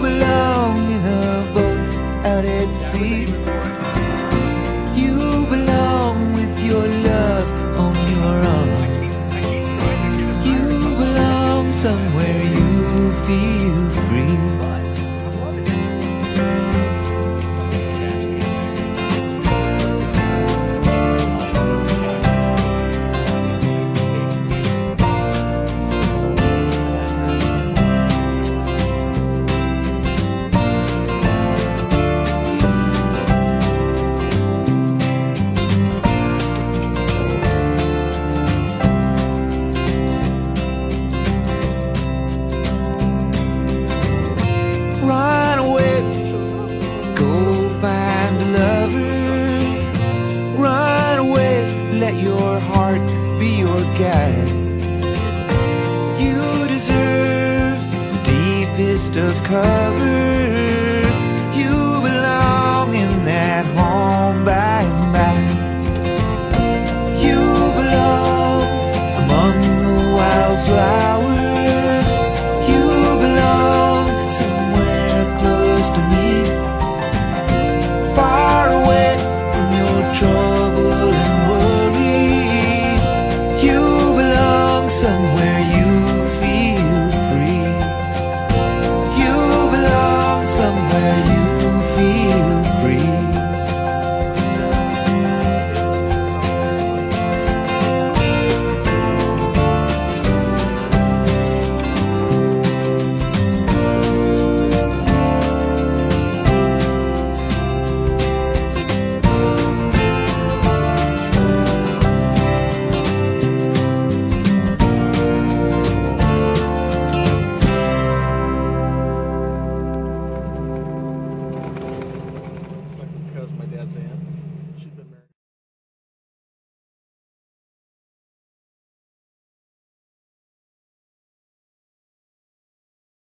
belong in a boat out at sea. You belong with your love on your arm. You belong somewhere you feel free. Let your heart be your guide. You deserve the deepest of cover. 生活